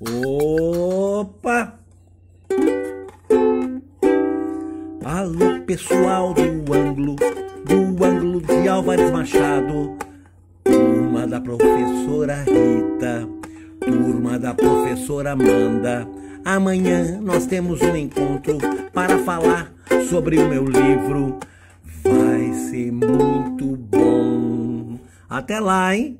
Opa! Alô, pessoal do ângulo, do ângulo de Álvares Machado, turma da professora Rita, turma da professora Amanda. Amanhã nós temos um encontro para falar sobre o meu livro. Vai ser muito bom. Até lá, hein?